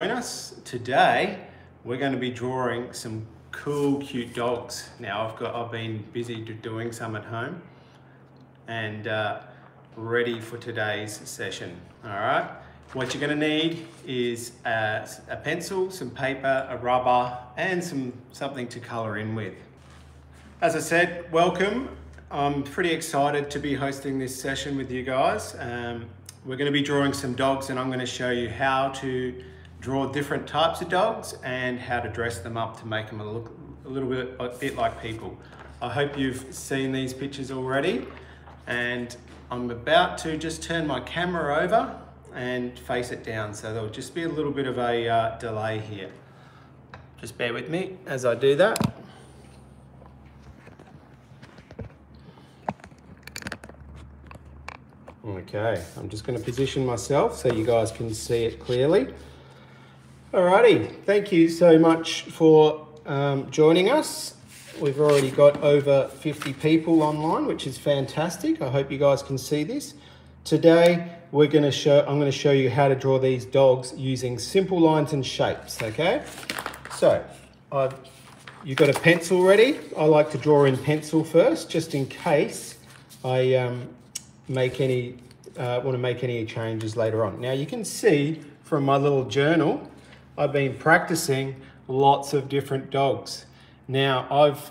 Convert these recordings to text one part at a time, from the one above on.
join us. Today, we're going to be drawing some cool, cute dogs. Now, I've got, I've been busy doing some at home and uh, ready for today's session. All right. What you're going to need is a, a pencil, some paper, a rubber, and some something to color in with. As I said, welcome. I'm pretty excited to be hosting this session with you guys. Um, we're going to be drawing some dogs and I'm going to show you how to draw different types of dogs and how to dress them up to make them look a little bit, a bit like people. I hope you've seen these pictures already and I'm about to just turn my camera over and face it down so there'll just be a little bit of a uh, delay here. Just bear with me as I do that. Okay, I'm just going to position myself so you guys can see it clearly. Alrighty, thank you so much for um, joining us. We've already got over 50 people online, which is fantastic. I hope you guys can see this. Today, we're to show, I'm going to show you how to draw these dogs using simple lines and shapes, okay? So, I've, you've got a pencil ready. I like to draw in pencil first, just in case I um, make any, uh, want to make any changes later on. Now, you can see from my little journal, I've been practicing lots of different dogs. Now I've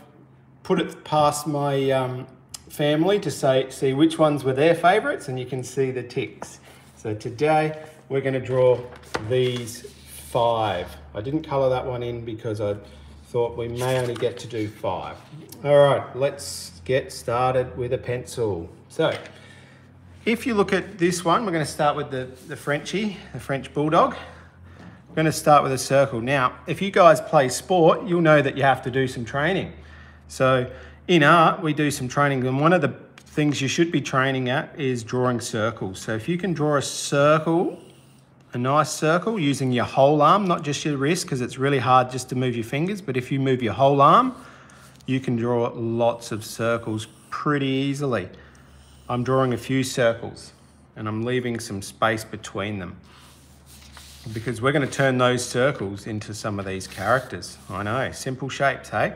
put it past my um, family to say see which ones were their favorites and you can see the ticks. So today we're going to draw these five. I didn't color that one in because I thought we may only get to do five. All right, let's get started with a pencil. So if you look at this one, we're going to start with the, the Frenchie, the French Bulldog going to start with a circle. Now, if you guys play sport, you'll know that you have to do some training. So in art, we do some training, and one of the things you should be training at is drawing circles. So if you can draw a circle, a nice circle using your whole arm, not just your wrist, because it's really hard just to move your fingers, but if you move your whole arm, you can draw lots of circles pretty easily. I'm drawing a few circles and I'm leaving some space between them because we're going to turn those circles into some of these characters. I know, simple shapes, hey?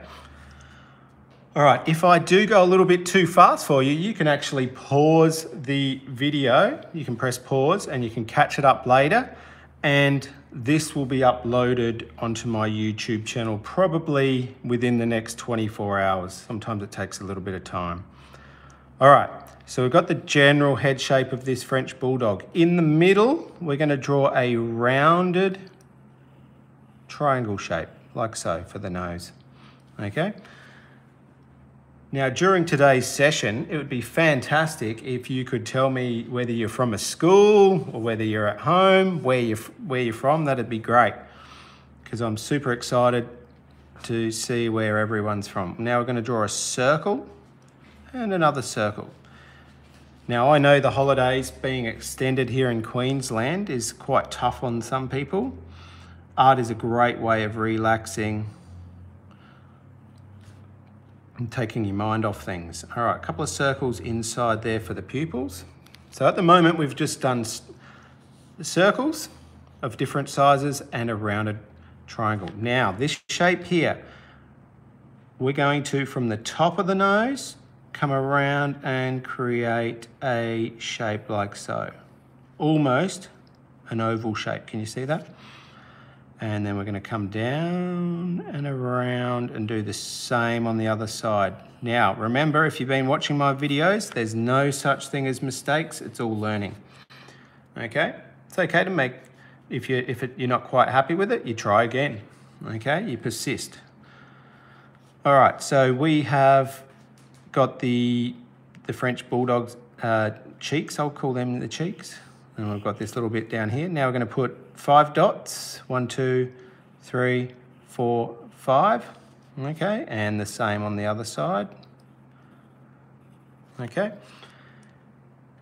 All right, if I do go a little bit too fast for you, you can actually pause the video. You can press pause and you can catch it up later. And this will be uploaded onto my YouTube channel probably within the next 24 hours. Sometimes it takes a little bit of time. All right, so we've got the general head shape of this French Bulldog. In the middle, we're gonna draw a rounded triangle shape, like so, for the nose, okay? Now, during today's session, it would be fantastic if you could tell me whether you're from a school or whether you're at home, where you're, where you're from, that'd be great. Because I'm super excited to see where everyone's from. Now we're gonna draw a circle and another circle. Now I know the holidays being extended here in Queensland is quite tough on some people. Art is a great way of relaxing and taking your mind off things. All right, a couple of circles inside there for the pupils. So at the moment we've just done circles of different sizes and a rounded triangle. Now this shape here, we're going to from the top of the nose come around and create a shape like so. Almost an oval shape, can you see that? And then we're gonna come down and around and do the same on the other side. Now, remember, if you've been watching my videos, there's no such thing as mistakes, it's all learning. Okay, it's okay to make, if, you, if it, you're not quite happy with it, you try again, okay? You persist. All right, so we have got the, the French Bulldog's uh, cheeks, I'll call them the cheeks. And we've got this little bit down here. Now we're gonna put five dots. One, two, three, four, five. Okay, and the same on the other side. Okay.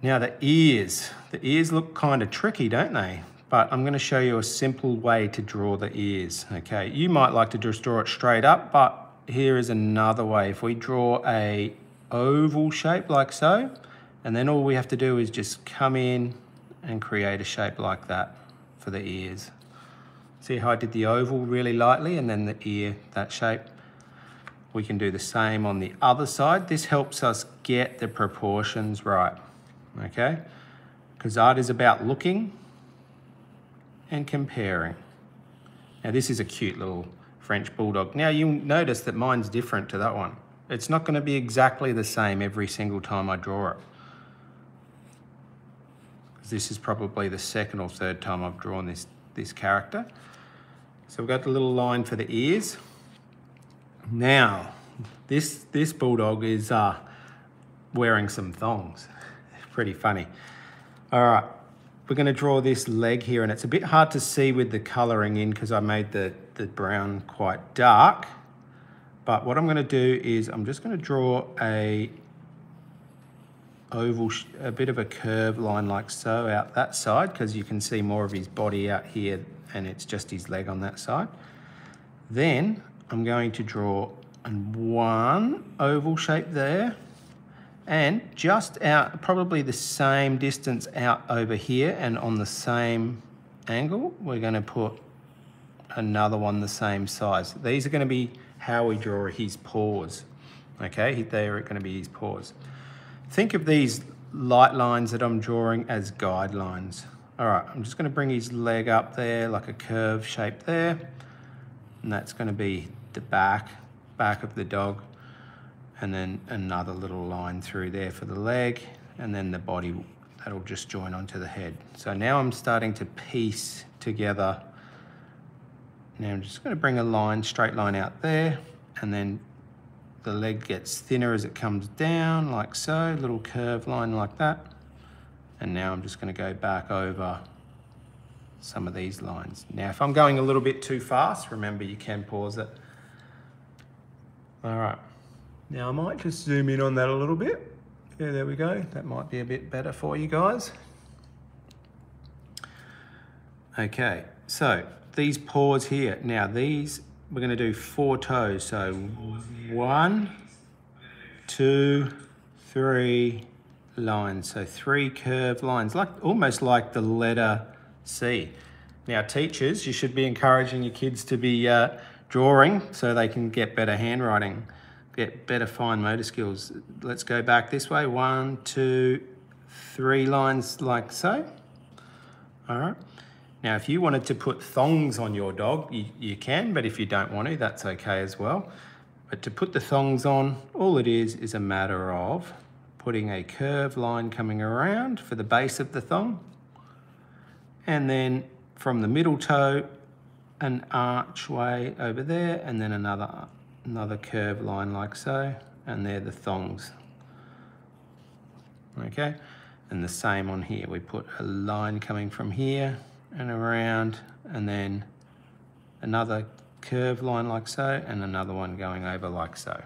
Now the ears. The ears look kind of tricky, don't they? But I'm gonna show you a simple way to draw the ears. Okay, you might like to just draw it straight up, but here is another way. If we draw a oval shape like so, and then all we have to do is just come in and create a shape like that for the ears. See how I did the oval really lightly and then the ear, that shape. We can do the same on the other side. This helps us get the proportions right, okay? Because art is about looking and comparing. Now this is a cute little French Bulldog. Now you'll notice that mine's different to that one. It's not gonna be exactly the same every single time I draw it. This is probably the second or third time I've drawn this, this character. So we've got the little line for the ears. Now, this, this bulldog is uh, wearing some thongs. Pretty funny. All right, we're gonna draw this leg here and it's a bit hard to see with the coloring in because I made the, the brown quite dark. But what I'm gonna do is I'm just gonna draw a oval, a bit of a curve line like so out that side because you can see more of his body out here and it's just his leg on that side. Then I'm going to draw one oval shape there and just out, probably the same distance out over here and on the same angle, we're gonna put another one the same size. These are gonna be how we draw his paws. Okay, they are gonna be his paws. Think of these light lines that I'm drawing as guidelines. All right, I'm just gonna bring his leg up there like a curve shape there. And that's gonna be the back, back of the dog. And then another little line through there for the leg. And then the body, that'll just join onto the head. So now I'm starting to piece together. Now I'm just gonna bring a line, straight line out there. And then the leg gets thinner as it comes down, like so, little curve line like that. And now I'm just gonna go back over some of these lines. Now, if I'm going a little bit too fast, remember you can pause it. All right, now I might just zoom in on that a little bit. Yeah, there we go. That might be a bit better for you guys. Okay, so these paws here. Now these we're going to do four toes. So one, two, three lines. So three curved lines, like almost like the letter C. Now teachers, you should be encouraging your kids to be uh, drawing so they can get better handwriting, get better fine motor skills. Let's go back this way. One, two, three lines like so. All right. Now, if you wanted to put thongs on your dog, you, you can, but if you don't want to, that's okay as well. But to put the thongs on, all it is is a matter of putting a curved line coming around for the base of the thong, and then from the middle toe, an archway over there, and then another, another curved line like so, and they're the thongs. Okay, and the same on here. We put a line coming from here, and around and then another curved line like so and another one going over like so.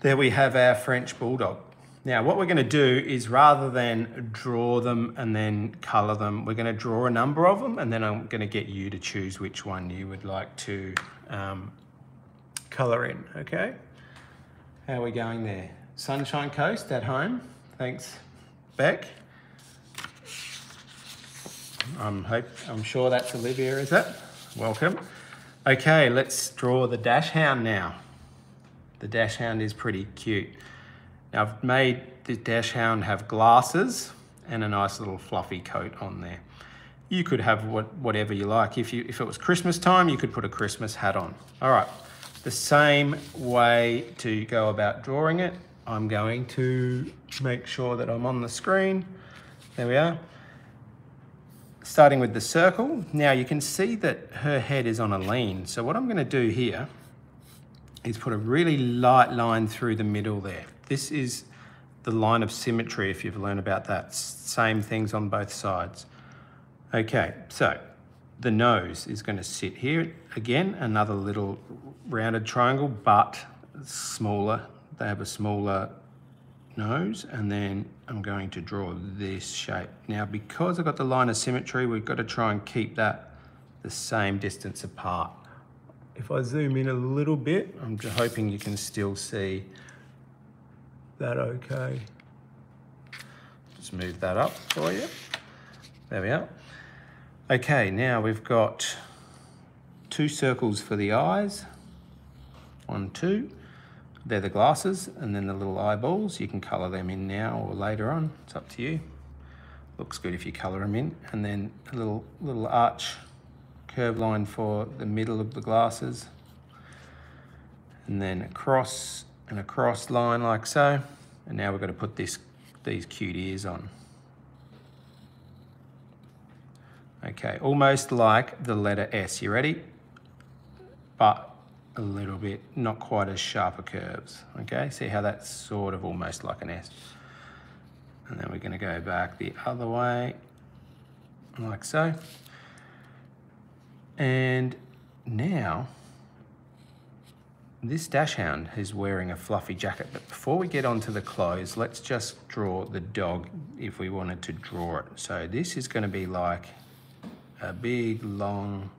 There we have our French Bulldog. Now what we're going to do is rather than draw them and then colour them, we're going to draw a number of them and then I'm going to get you to choose which one you would like to um, colour in, okay? How are we going there? Sunshine Coast at home. Thanks, Beck. I'm, hope, I'm sure that's Olivia, is it? Welcome. Okay, let's draw the dachshund now. The dachshund is pretty cute. Now I've made the dachshund have glasses and a nice little fluffy coat on there. You could have what, whatever you like. If, you, if it was Christmas time, you could put a Christmas hat on. All right, the same way to go about drawing it. I'm going to make sure that I'm on the screen. There we are starting with the circle. Now you can see that her head is on a lean. So what I'm gonna do here is put a really light line through the middle there. This is the line of symmetry if you've learned about that. Same things on both sides. Okay, so the nose is gonna sit here. Again, another little rounded triangle, but smaller. They have a smaller nose and then I'm going to draw this shape. Now because I've got the line of symmetry we've got to try and keep that the same distance apart. If I zoom in a little bit I'm just hoping you can still see that okay. Just move that up for you. There we are. Okay, now we've got two circles for the eyes. One, two. They're the glasses, and then the little eyeballs. You can colour them in now or later on. It's up to you. Looks good if you colour them in. And then a little, little arch curve line for the middle of the glasses. And then across and across line like so. And now we're going to put this, these cute ears on. Okay, almost like the letter S. You ready? But a little bit, not quite as sharper curves. Okay, see how that's sort of almost like an S. And then we're gonna go back the other way, like so. And now, this dachshund is wearing a fluffy jacket, but before we get onto the clothes, let's just draw the dog if we wanted to draw it. So this is gonna be like a big, long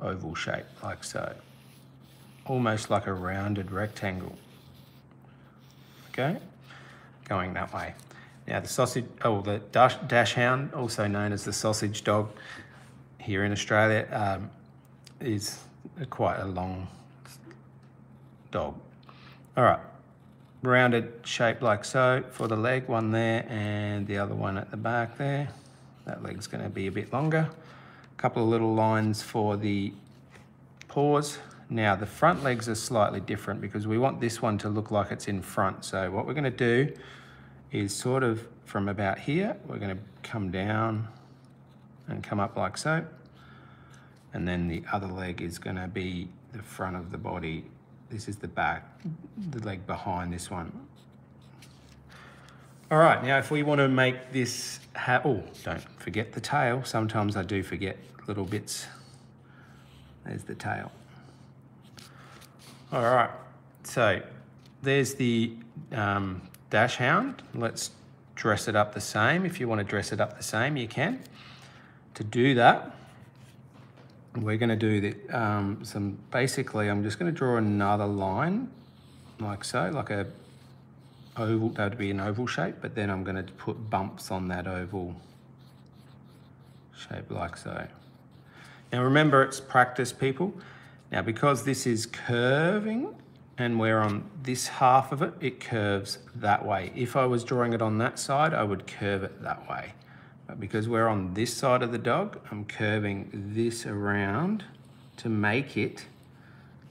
oval shape, like so. Almost like a rounded rectangle. Okay, going that way. Now the sausage, oh, the dash, dachshund, also known as the sausage dog here in Australia, um, is quite a long dog. All right, rounded shape like so for the leg, one there and the other one at the back there. That leg's gonna be a bit longer A couple of little lines for the paws. Now the front legs are slightly different because we want this one to look like it's in front. So what we're gonna do is sort of from about here, we're gonna come down and come up like so. And then the other leg is gonna be the front of the body. This is the back, the leg behind this one. All right, now if we want to make this, oh, don't forget the tail. Sometimes I do forget little bits. There's the tail. All right, so there's the um, dachshund. Let's dress it up the same. If you want to dress it up the same, you can. To do that, we're going to do the, um, some, basically, I'm just going to draw another line like so, like a oval, that would be an oval shape, but then I'm gonna put bumps on that oval shape like so. Now remember it's practice people. Now because this is curving and we're on this half of it, it curves that way. If I was drawing it on that side, I would curve it that way. But because we're on this side of the dog, I'm curving this around to make it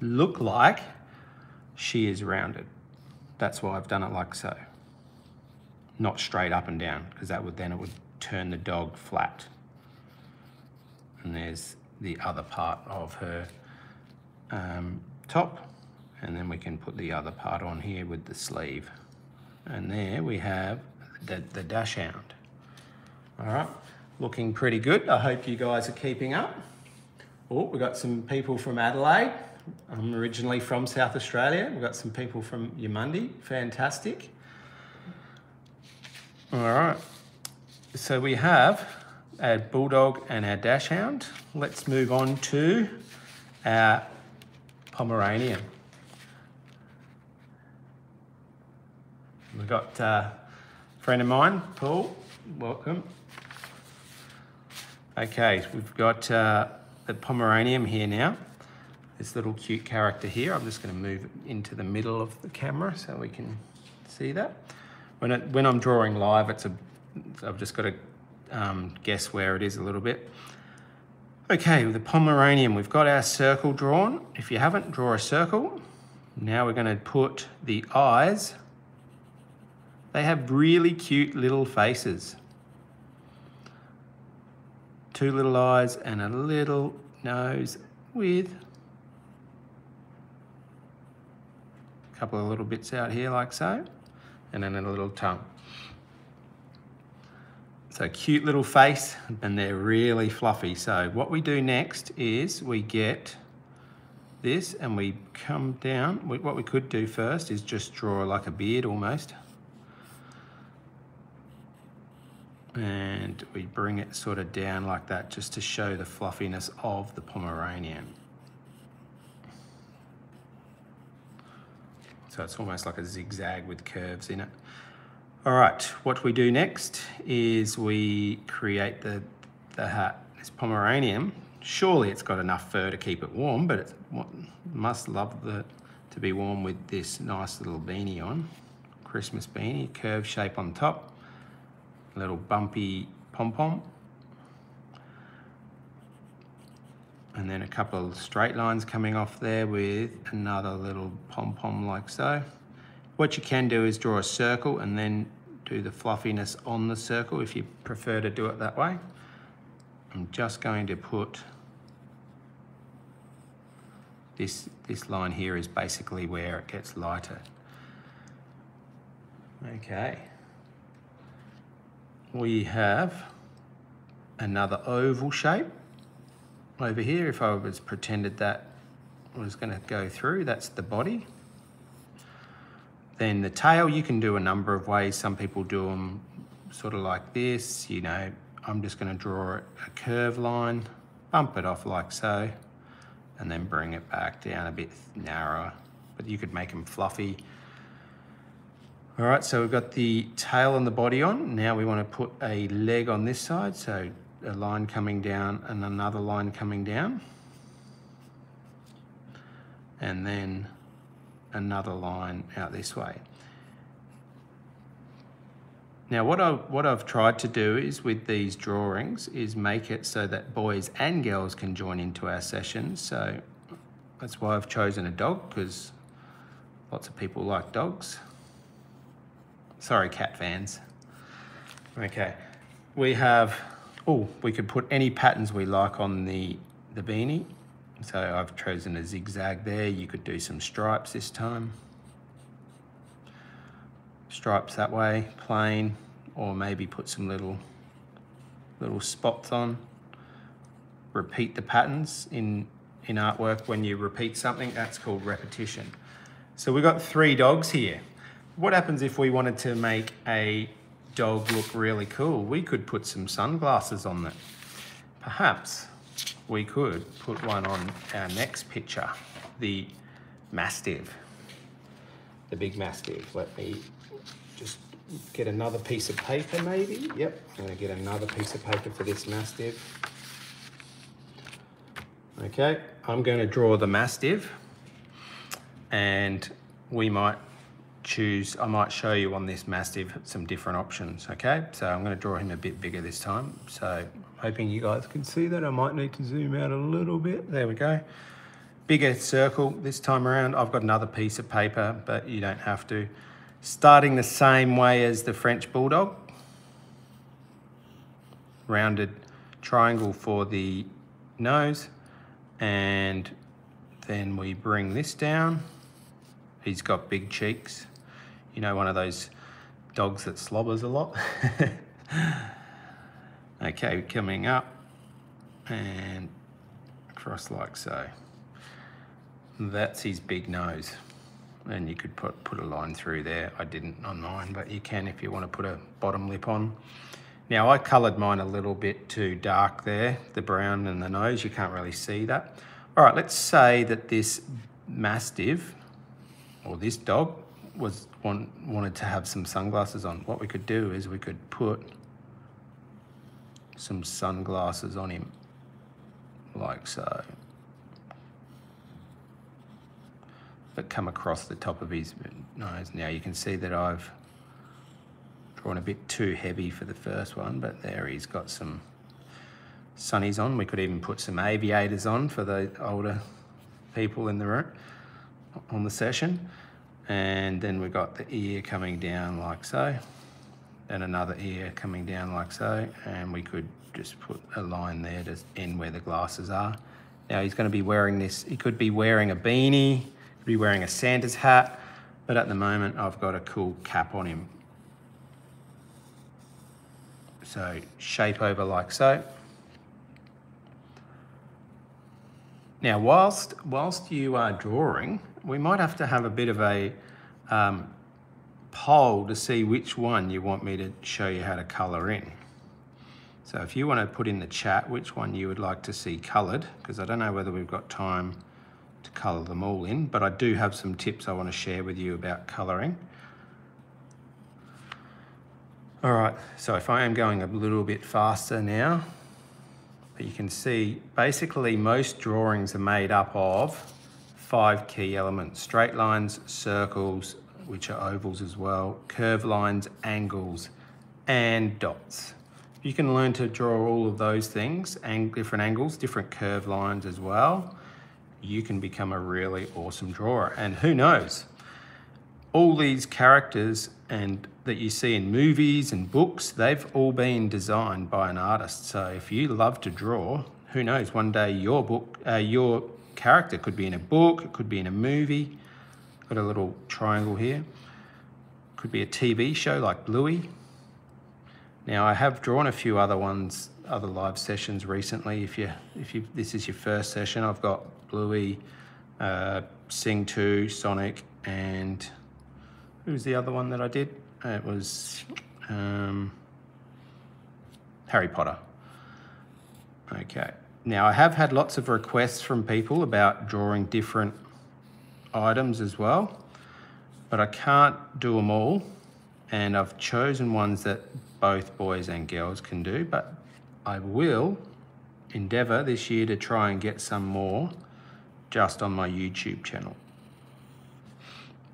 look like she is rounded. That's why I've done it like so. Not straight up and down, because that would then it would turn the dog flat. And there's the other part of her um, top. And then we can put the other part on here with the sleeve. And there we have the, the dachshund. All right, looking pretty good. I hope you guys are keeping up. Oh, we've got some people from Adelaide. I'm originally from South Australia. We've got some people from Yamundi. Fantastic. All right. So we have our bulldog and our dachshund. Let's move on to our Pomeranian. We've got a friend of mine, Paul. Welcome. Okay, we've got uh, the Pomeranian here now this little cute character here. I'm just going to move it into the middle of the camera so we can see that. When, it, when I'm drawing live, it's a, I've just got to um, guess where it is a little bit. Okay, with the Pomeranian, we've got our circle drawn. If you haven't, draw a circle. Now we're going to put the eyes. They have really cute little faces. Two little eyes and a little nose with a couple of little bits out here like so, and then a little tongue. So cute little face, and they're really fluffy. So what we do next is we get this and we come down. What we could do first is just draw like a beard almost. And we bring it sort of down like that just to show the fluffiness of the Pomeranian. So it's almost like a zigzag with curves in it. All right, what we do next is we create the, the hat. this Pomeranian, surely it's got enough fur to keep it warm, but it must love the, to be warm with this nice little beanie on. Christmas beanie, curved shape on top, little bumpy pom-pom. And then a couple of straight lines coming off there with another little pom-pom like so. What you can do is draw a circle and then do the fluffiness on the circle if you prefer to do it that way. I'm just going to put this, this line here is basically where it gets lighter. Okay. We have another oval shape over here. If I was pretended that was going to go through, that's the body. Then the tail, you can do a number of ways. Some people do them sort of like this, you know, I'm just going to draw a curve line, bump it off like so, and then bring it back down a bit narrower. But you could make them fluffy. All right, so we've got the tail and the body on. Now we want to put a leg on this side. So a line coming down and another line coming down. And then another line out this way. Now what, I, what I've tried to do is with these drawings is make it so that boys and girls can join into our sessions. So that's why I've chosen a dog because lots of people like dogs. Sorry, cat fans. Okay, we have, oh, we could put any patterns we like on the, the beanie. So I've chosen a zigzag there. You could do some stripes this time stripes that way, plain, or maybe put some little little spots on. Repeat the patterns in, in artwork. When you repeat something, that's called repetition. So we've got three dogs here. What happens if we wanted to make a dog look really cool? We could put some sunglasses on them. Perhaps we could put one on our next picture, the Mastiff. The big Mastiff. Let me just get another piece of paper maybe. Yep, I'm gonna get another piece of paper for this Mastiff. Okay, I'm gonna draw the Mastiff and we might choose, I might show you on this Mastiff some different options, okay? So I'm gonna draw him a bit bigger this time. So I'm hoping you guys can see that. I might need to zoom out a little bit. There we go. Bigger circle this time around. I've got another piece of paper, but you don't have to starting the same way as the French Bulldog. Rounded triangle for the nose. And then we bring this down. He's got big cheeks. You know, one of those dogs that slobbers a lot. okay, coming up and across like so. That's his big nose and you could put, put a line through there. I didn't on mine, but you can if you want to put a bottom lip on. Now I coloured mine a little bit too dark there, the brown and the nose, you can't really see that. All right, let's say that this Mastiff, or this dog, was want, wanted to have some sunglasses on. What we could do is we could put some sunglasses on him, like so. that come across the top of his nose. Now you can see that I've drawn a bit too heavy for the first one, but there he's got some sunnies on. We could even put some aviators on for the older people in the room on the session. And then we've got the ear coming down like so, and another ear coming down like so, and we could just put a line there to end where the glasses are. Now he's gonna be wearing this, he could be wearing a beanie, could be wearing a Santa's hat, but at the moment I've got a cool cap on him. So shape over like so. Now, whilst, whilst you are drawing, we might have to have a bit of a um, poll to see which one you want me to show you how to colour in. So if you want to put in the chat which one you would like to see coloured, because I don't know whether we've got time to colour them all in, but I do have some tips I want to share with you about colouring. All right, so if I am going a little bit faster now, But you can see basically most drawings are made up of five key elements, straight lines, circles, which are ovals as well, curved lines, angles, and dots. You can learn to draw all of those things and different angles, different curved lines as well. You can become a really awesome drawer. And who knows, all these characters and that you see in movies and books, they've all been designed by an artist. So if you love to draw, who knows, one day your book, uh, your character could be in a book, it could be in a movie. Got a little triangle here. Could be a TV show like Bluey. Now I have drawn a few other ones, other live sessions recently. If you, if you, this is your first session, I've got Bluey, uh, Sing 2, Sonic, and who's the other one that I did? It was um, Harry Potter. Okay. Now I have had lots of requests from people about drawing different items as well, but I can't do them all. And I've chosen ones that both boys and girls can do, but I will endeavor this year to try and get some more just on my YouTube channel.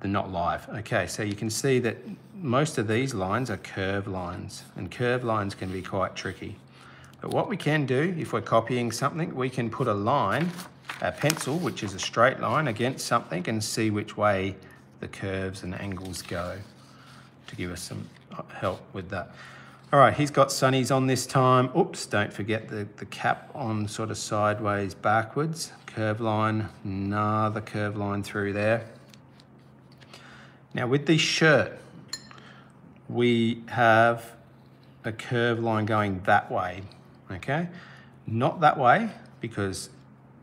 They're not live. Okay, so you can see that most of these lines are curved lines and curved lines can be quite tricky. But what we can do, if we're copying something, we can put a line, a pencil, which is a straight line against something and see which way the curves and angles go to give us some help with that. All right, he's got sunnies on this time. Oops, don't forget the, the cap on sort of sideways backwards. Curve line, another curve line through there. Now with this shirt, we have a curve line going that way, okay? Not that way because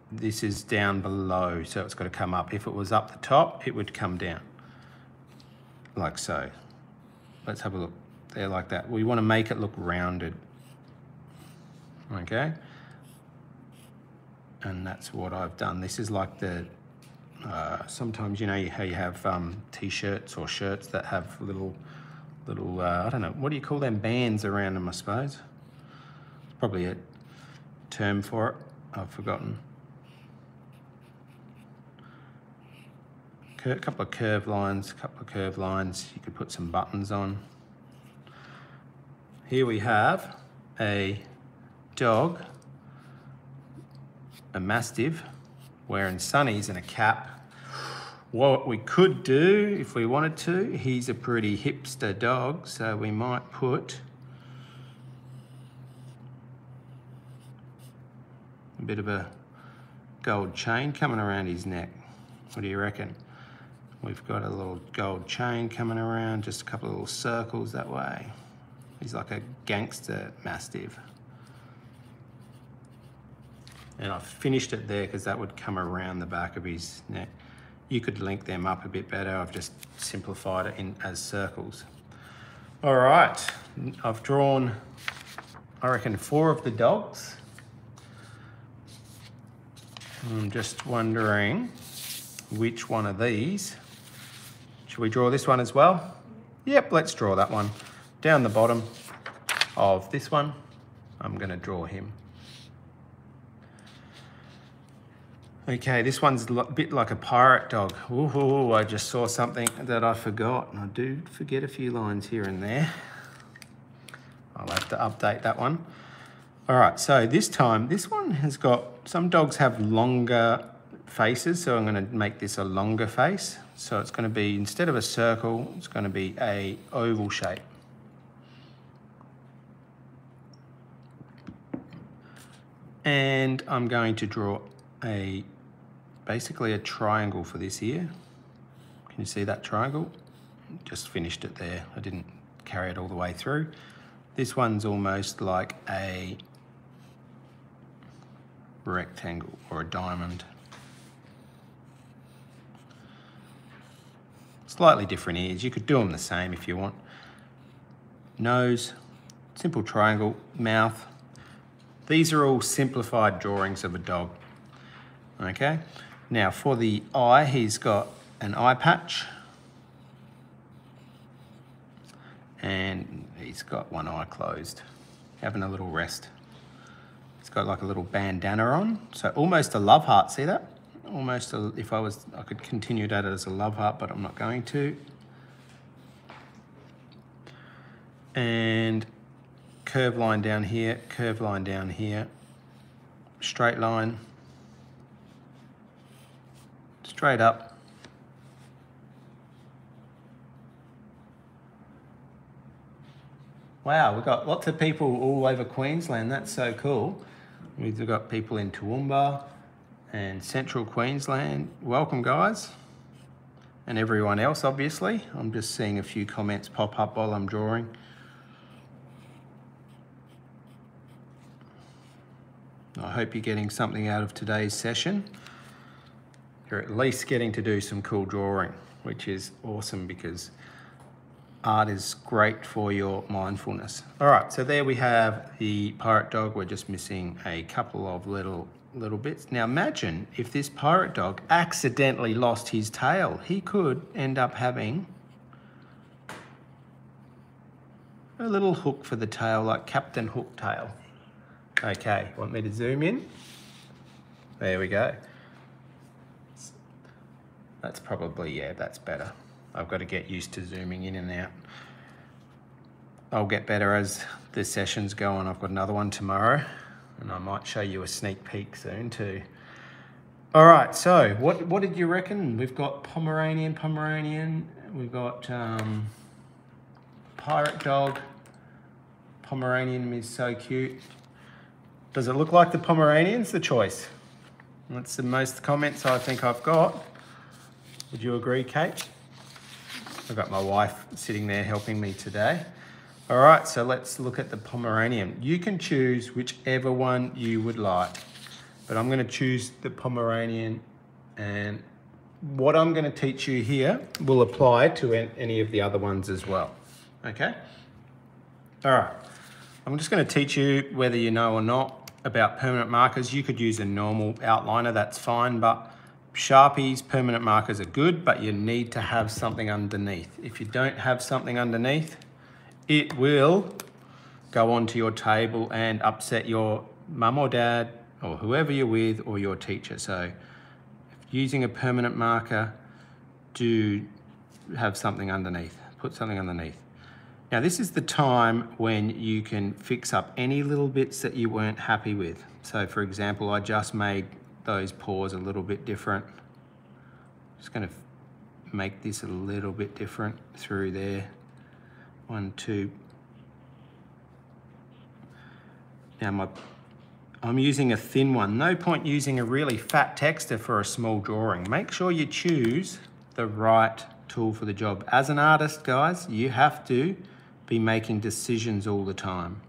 this is down below, so it's got to come up. If it was up the top, it would come down, like so. Let's have a look there like that. We want to make it look rounded. Okay? And that's what I've done. This is like the, uh, sometimes you know how you have um, t-shirts or shirts that have little, little uh, I don't know, what do you call them? Bands around them, I suppose. It's probably a term for it. I've forgotten. A couple of curved lines, a couple of curved lines. You could put some buttons on. Here we have a dog, a mastiff, wearing sunnies and a cap. What we could do, if we wanted to, he's a pretty hipster dog, so we might put a bit of a gold chain coming around his neck. What do you reckon? We've got a little gold chain coming around, just a couple of little circles that way. He's like a gangster mastiff. And I finished it there because that would come around the back of his neck. You could link them up a bit better. I've just simplified it in as circles. All right, I've drawn, I reckon, four of the dogs. I'm just wondering which one of these. Should we draw this one as well? Yep, let's draw that one down the bottom of this one, I'm going to draw him. Okay, this one's a bit like a pirate dog. Ooh, I just saw something that I forgot. I do forget a few lines here and there. I'll have to update that one. All right, so this time, this one has got, some dogs have longer faces, so I'm gonna make this a longer face. So it's gonna be, instead of a circle, it's gonna be a oval shape. And I'm going to draw a, basically a triangle for this here. Can you see that triangle? Just finished it there. I didn't carry it all the way through. This one's almost like a rectangle or a diamond. Slightly different ears. You could do them the same if you want. Nose, simple triangle, mouth, these are all simplified drawings of a dog. Okay, now for the eye, he's got an eye patch. And he's got one eye closed, having a little rest. He's got like a little bandana on. So almost a love heart, see that? Almost, a, if I was, I could continue that as a love heart, but I'm not going to. And curve line down here, curve line down here, straight line, straight up. Wow, we've got lots of people all over Queensland. That's so cool. We've got people in Toowoomba and central Queensland. Welcome, guys. And everyone else, obviously. I'm just seeing a few comments pop up while I'm drawing. I hope you're getting something out of today's session. You're at least getting to do some cool drawing, which is awesome because art is great for your mindfulness. All right, so there we have the pirate dog. We're just missing a couple of little little bits. Now imagine if this pirate dog accidentally lost his tail. He could end up having a little hook for the tail, like Captain Hook tail. Okay, want me to zoom in? There we go. That's probably, yeah, that's better. I've got to get used to zooming in and out. I'll get better as the sessions go on. I've got another one tomorrow and I might show you a sneak peek soon too. All right, so what, what did you reckon? We've got Pomeranian, Pomeranian, we've got um, Pirate Dog. Pomeranian is so cute. Does it look like the Pomeranian's the choice? That's the most comments I think I've got. Would you agree, Kate? I've got my wife sitting there helping me today. All right, so let's look at the Pomeranian. You can choose whichever one you would like, but I'm gonna choose the Pomeranian and what I'm gonna teach you here will apply to any of the other ones as well, okay? All right, I'm just gonna teach you whether you know or not about permanent markers. You could use a normal outliner, that's fine, but Sharpies, permanent markers are good, but you need to have something underneath. If you don't have something underneath, it will go onto your table and upset your mum or dad or whoever you're with or your teacher. So using a permanent marker, do have something underneath, put something underneath. Now this is the time when you can fix up any little bits that you weren't happy with. So for example, I just made those paws a little bit different. Just gonna make this a little bit different through there one, two. Now my, I'm using a thin one. No point using a really fat texture for a small drawing. Make sure you choose the right tool for the job. As an artist, guys, you have to be making decisions all the time.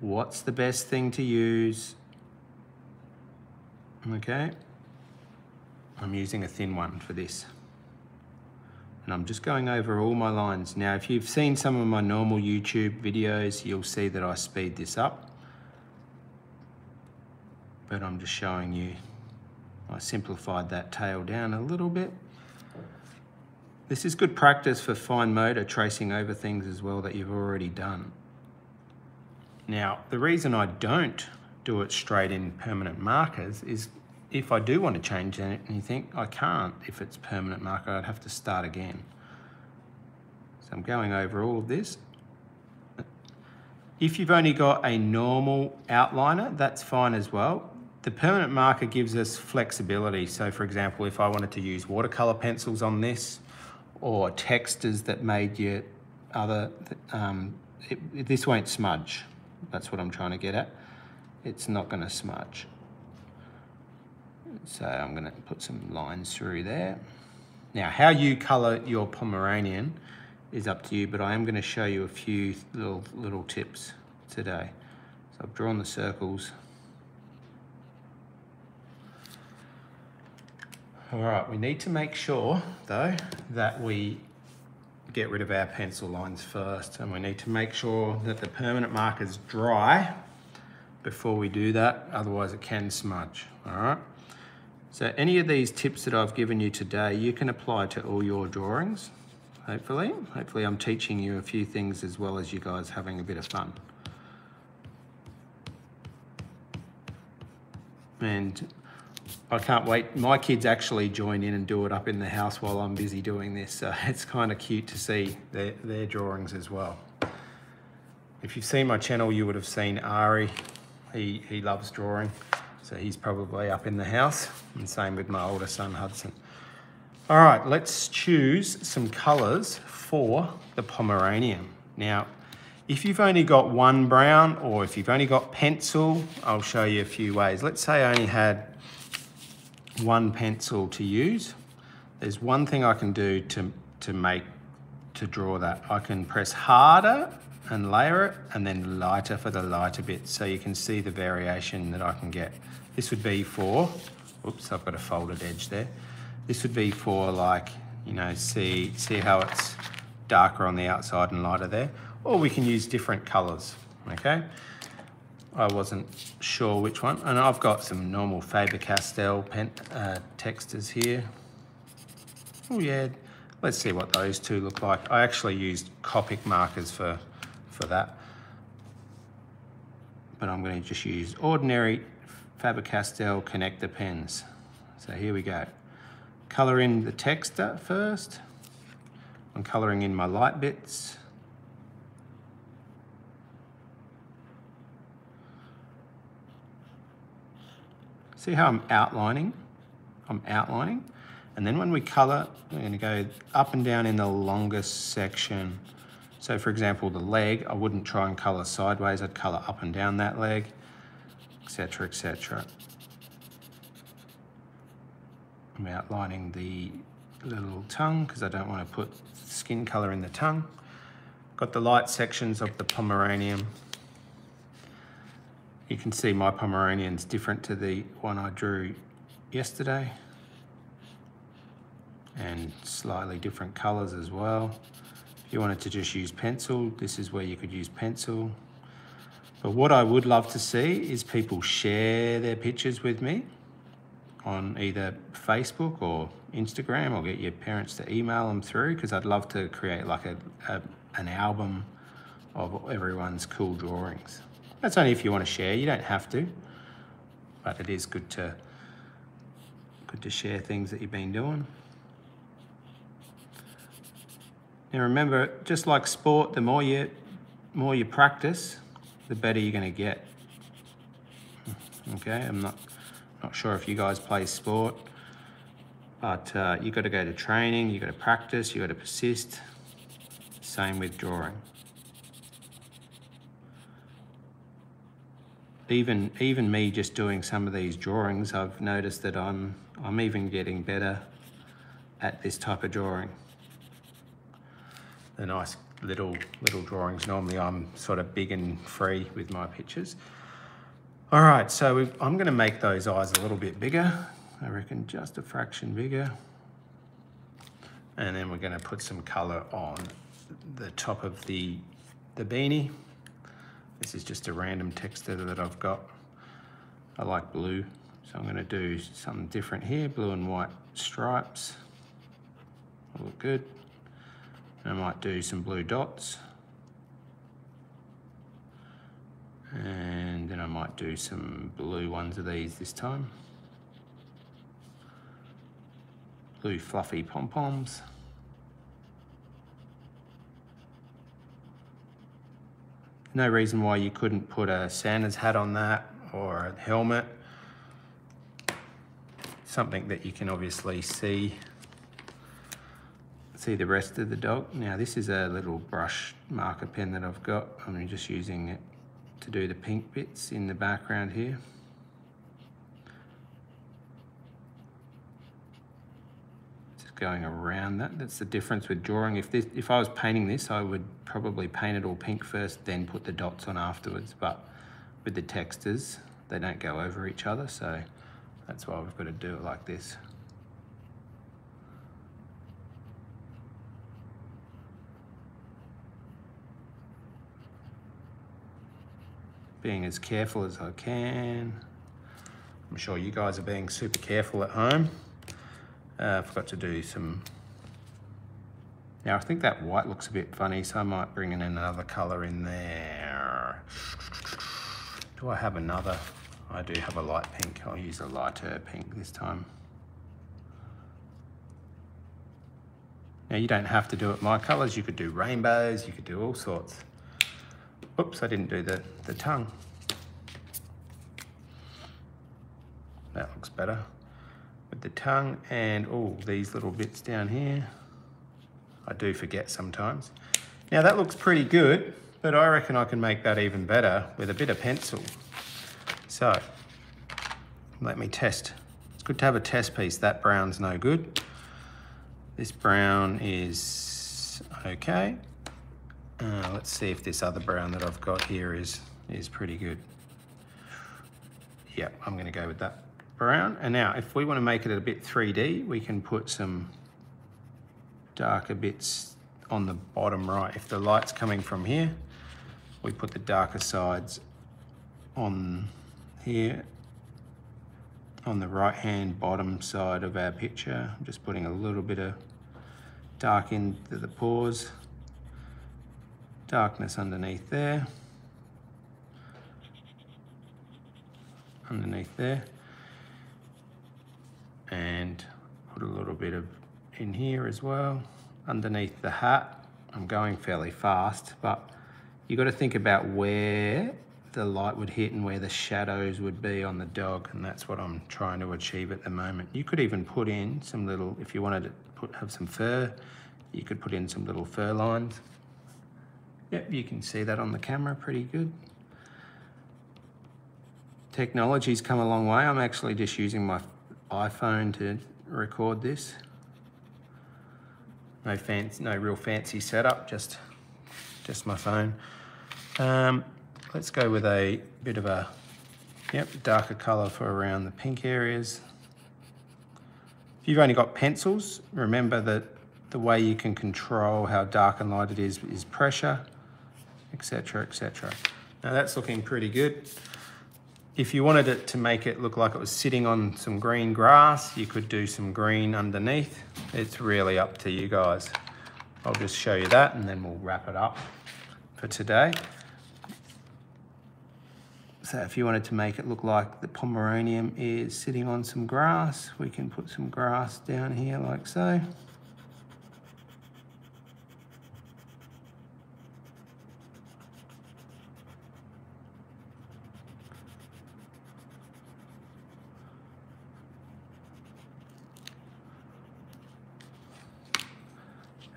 What's the best thing to use? Okay. I'm using a thin one for this and I'm just going over all my lines. Now, if you've seen some of my normal YouTube videos, you'll see that I speed this up. But I'm just showing you, I simplified that tail down a little bit. This is good practice for fine motor tracing over things as well that you've already done. Now, the reason I don't do it straight in permanent markers is if I do want to change anything, I can't. If it's permanent marker, I'd have to start again. So I'm going over all of this. If you've only got a normal outliner, that's fine as well. The permanent marker gives us flexibility. So for example, if I wanted to use watercolor pencils on this or textures that made you other, um, it, this won't smudge. That's what I'm trying to get at. It's not gonna smudge. So I'm gonna put some lines through there. Now, how you color your Pomeranian is up to you, but I am gonna show you a few little, little tips today. So I've drawn the circles. All right, we need to make sure though that we get rid of our pencil lines first and we need to make sure that the permanent marker is dry before we do that, otherwise it can smudge, all right? So any of these tips that I've given you today, you can apply to all your drawings, hopefully. Hopefully I'm teaching you a few things as well as you guys having a bit of fun. And I can't wait. My kids actually join in and do it up in the house while I'm busy doing this. So it's kind of cute to see their, their drawings as well. If you've seen my channel, you would have seen Ari. He, he loves drawing. So he's probably up in the house. And same with my older son, Hudson. All right, let's choose some colors for the Pomeranian. Now, if you've only got one brown or if you've only got pencil, I'll show you a few ways. Let's say I only had one pencil to use. There's one thing I can do to, to make, to draw that. I can press harder and layer it and then lighter for the lighter bit so you can see the variation that I can get. This would be for, oops, I've got a folded edge there. This would be for like, you know, see, see how it's darker on the outside and lighter there. Or we can use different colors, okay? I wasn't sure which one. And I've got some normal Faber-Castell pen uh, textas here. Oh yeah, let's see what those two look like. I actually used Copic markers for, for that. But I'm gonna just use ordinary Faber-Castell connector pens. So here we go. Color in the text first. I'm coloring in my light bits. See how I'm outlining? I'm outlining. And then when we color, we're gonna go up and down in the longest section. So for example, the leg, I wouldn't try and color sideways, I'd color up and down that leg, etc., etc. I'm outlining the little tongue because I don't want to put skin color in the tongue. Got the light sections of the Pomeranian. You can see my Pomeranian's different to the one I drew yesterday. And slightly different colors as well. You wanted to just use pencil, this is where you could use pencil. But what I would love to see is people share their pictures with me on either Facebook or Instagram or get your parents to email them through because I'd love to create like a, a, an album of everyone's cool drawings. That's only if you want to share, you don't have to, but it is good to good to share things that you've been doing. Now remember, just like sport, the more you more you practice, the better you're going to get. Okay, I'm not not sure if you guys play sport, but uh, you got to go to training, you got to practice, you got to persist. Same with drawing. Even even me just doing some of these drawings, I've noticed that I'm I'm even getting better at this type of drawing. The nice little little drawings. Normally I'm sort of big and free with my pictures. All right, so I'm gonna make those eyes a little bit bigger. I reckon just a fraction bigger. And then we're gonna put some color on the top of the, the beanie. This is just a random texta that I've got. I like blue, so I'm gonna do something different here, blue and white stripes. Look good. I might do some blue dots. And then I might do some blue ones of these this time. Blue fluffy pom-poms. No reason why you couldn't put a Santa's hat on that or a helmet. Something that you can obviously see see the rest of the dog. Now this is a little brush marker pen that I've got. I'm just using it to do the pink bits in the background here. Just going around that. That's the difference with drawing. If, this, if I was painting this, I would probably paint it all pink first, then put the dots on afterwards. But with the textas, they don't go over each other. So that's why we've got to do it like this. Being as careful as I can. I'm sure you guys are being super careful at home. Uh, forgot to do some... Now I think that white looks a bit funny, so I might bring in another color in there. Do I have another? I do have a light pink. I'll use a lighter pink this time. Now you don't have to do it my colors. You could do rainbows. You could do all sorts. Oops, I didn't do the, the tongue. That looks better. With the tongue and all these little bits down here. I do forget sometimes. Now that looks pretty good, but I reckon I can make that even better with a bit of pencil. So, let me test. It's good to have a test piece. That brown's no good. This brown is okay. Uh, let's see if this other brown that I've got here is, is pretty good. Yep, I'm gonna go with that brown. And now, if we wanna make it a bit 3D, we can put some darker bits on the bottom right. If the light's coming from here, we put the darker sides on here on the right hand bottom side of our picture. I'm just putting a little bit of dark into the paws, darkness underneath there, underneath there, and put a little bit of in here as well, underneath the hat. I'm going fairly fast, but you got to think about where the light would hit and where the shadows would be on the dog and that's what I'm trying to achieve at the moment. You could even put in some little, if you wanted to put have some fur, you could put in some little fur lines. Yep, you can see that on the camera pretty good. Technology's come a long way. I'm actually just using my iPhone to record this. No fancy, no real fancy setup, just, just my phone. Um, Let's go with a bit of a yep, darker color for around the pink areas. If you've only got pencils, remember that the way you can control how dark and light it is is pressure, etc, etc. Now that's looking pretty good. If you wanted it to make it look like it was sitting on some green grass, you could do some green underneath. It's really up to you guys. I'll just show you that and then we'll wrap it up for today. So if you wanted to make it look like the Pomeranian is sitting on some grass, we can put some grass down here like so.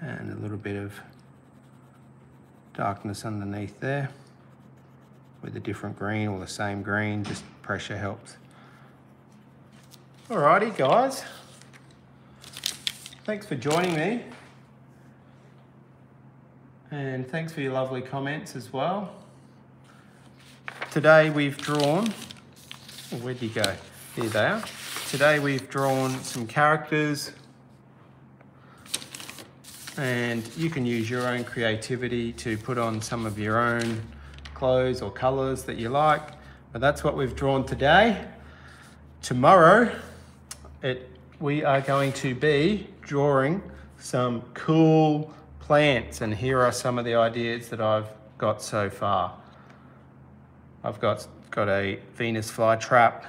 And a little bit of darkness underneath there with a different green or the same green, just pressure helps. Alrighty guys, thanks for joining me. And thanks for your lovely comments as well. Today we've drawn, where'd you go? Here they are. Today we've drawn some characters and you can use your own creativity to put on some of your own clothes or colors that you like. But that's what we've drawn today. Tomorrow, it, we are going to be drawing some cool plants and here are some of the ideas that I've got so far. I've got, got a Venus flytrap,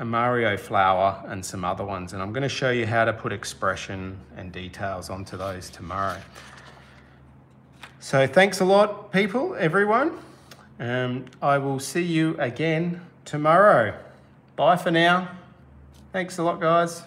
a Mario flower and some other ones and I'm going to show you how to put expression and details onto those tomorrow. So thanks a lot people, everyone. Um, I will see you again tomorrow. Bye for now. Thanks a lot, guys.